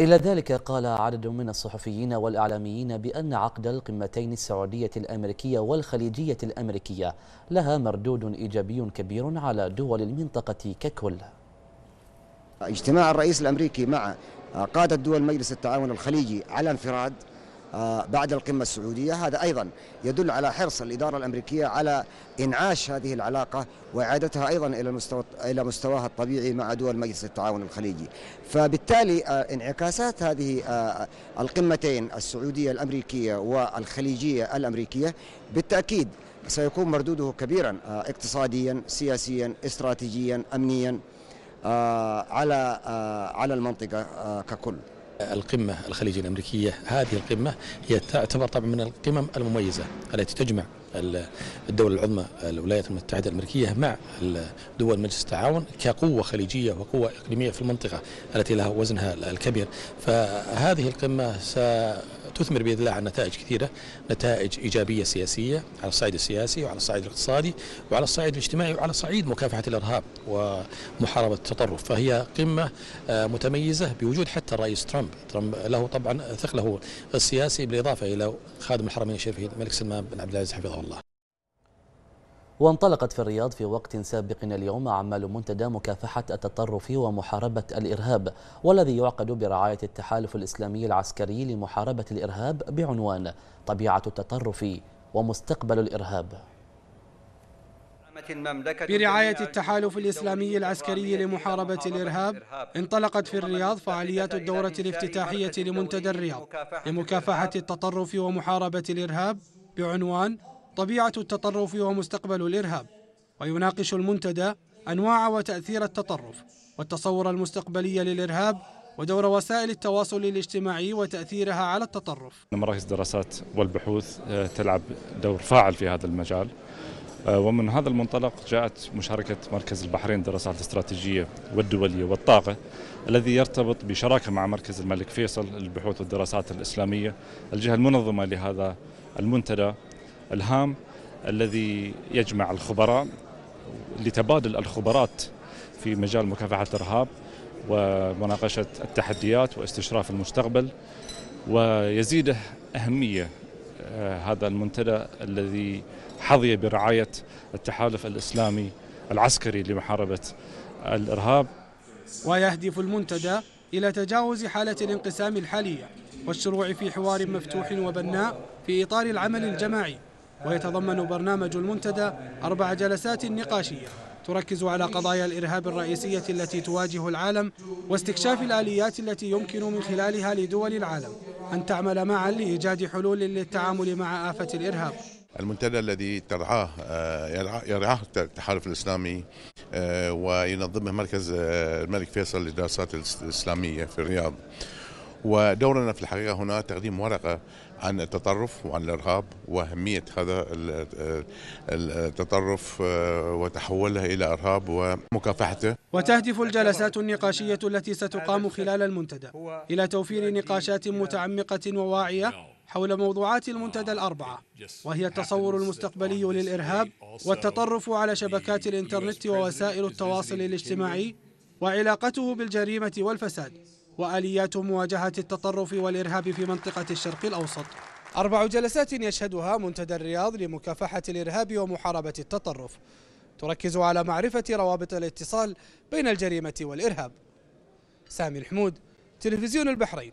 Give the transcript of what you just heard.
إلى ذلك قال عدد من الصحفيين والإعلاميين بأن عقد القمتين السعودية الأمريكية والخليجية الأمريكية لها مردود إيجابي كبير على دول المنطقة ككل. اجتماع الرئيس الأمريكي مع قادة دول مجلس التعاون الخليجي على انفراد بعد القمة السعودية. هذا أيضا يدل على حرص الإدارة الأمريكية على إنعاش هذه العلاقة وإعادتها أيضا إلى المستوى إلى مستواها الطبيعي مع دول مجلس التعاون الخليجي. فبالتالي آه، انعكاسات هذه آه، القمتين السعودية الأمريكية والخليجية الأمريكية بالتأكيد سيكون مردوده كبيرا اقتصاديا سياسيا استراتيجيا أمنيا على على المنطقة ككل. القمة الخليجية الأمريكية. هذه القمة هي تعتبر طبعا من القمم المميزة التي تجمع الدول العظمى الولايات المتحدة الأمريكية مع دول مجلس التعاون كقوة خليجية وقوة إقليمية في المنطقة التي لها وزنها الكبير. فهذه القمة تثمر بإذن الله عن نتائج كثيرة، نتائج إيجابية سياسية على الصعيد السياسي وعلى الصعيد الاقتصادي وعلى الصعيد الاجتماعي وعلى صعيد مكافحة الإرهاب ومحاربة التطرف، فهي قمة آه، متميزة بوجود حتى الرئيس ترامب، ترامب له طبعا ثقله السياسي بالإضافة إلى خادم الحرمين الشريفين الملك سلمان بن عبد العزيز حفظه الله. وانطلقت في الرياض في وقت سابق اليوم أعمال منتدى مكافحة التطرف ومحاربة الإرهاب والذي يعقد برعاية التحالف الإسلامي العسكري لمحاربة الإرهاب بعنوان طبيعة التطرف ومستقبل الإرهاب. برعاية التحالف الإسلامي العسكري لمحاربة الإرهاب انطلقت في الرياض فعاليات الدورة الافتتاحية لمنتدى الرياض لمكافحة التطرف ومحاربة الإرهاب بعنوان طبيعة التطرف ومستقبل الإرهاب ويناقش المنتدى أنواع وتأثير التطرف والتصور المستقبلي للإرهاب ودور وسائل التواصل الاجتماعي وتأثيرها على التطرف. مراكز الدراسات والبحوث آه، تلعب دور فاعل في هذا المجال. آه، ومن هذا المنطلق جاءت مشاركة مركز البحرين للدراسات الاستراتيجية والدولية والطاقة الذي يرتبط بشراكة مع مركز الملك فيصل للبحوث والدراسات الإسلامية الجهة المنظمة لهذا المنتدى. الهام الذي يجمع الخبراء لتبادل الخبرات في مجال مكافحة الإرهاب ومناقشة التحديات واستشراف المستقبل ويزيده أهمية آه، هذا المنتدى الذي حظي برعاية التحالف الإسلامي العسكري لمحاربة الإرهاب. ويهدف المنتدى إلى تجاوز حالة الانقسام الحالية والشروع في حوار مفتوح وبناء في إطار العمل الجماعي. ويتضمن برنامج المنتدى أربع جلسات نقاشية تركز على قضايا الإرهاب الرئيسية التي تواجه العالم واستكشاف الآليات التي يمكن من خلالها لدول العالم. أن تعمل معا لإيجاد حلول للتعامل مع آفة الإرهاب. المنتدى الذي ترعاه آه، يرعاه التحالف الإسلامي آه، وينظمه مركز آه، الملك فيصل للدراسات الإسلامية في الرياض. ودورنا في الحقيقة هنا تقديم ورقة عن التطرف وعن الإرهاب وأهمية هذا التطرف آه، وتحوله إلى إرهاب ومكافحته. وتهدف الجلسات النقاشية التي ستقام خلال المنتدى إلى توفير نقاشات متعمقة وواعية حول موضوعات المنتدى الأربعة وهي التصور المستقبلي للإرهاب والتطرف على شبكات الإنترنت ووسائل التواصل الاجتماعي وعلاقته بالجريمة والفساد وآليات مواجهة التطرف والإرهاب في منطقة الشرق الأوسط. أربع جلسات يشهدها منتدى الرياض لمكافحة الإرهاب ومحاربة التطرف. تركز على معرفة روابط الاتصال بين الجريمة والإرهاب. سامي الحمود تلفزيون البحرين.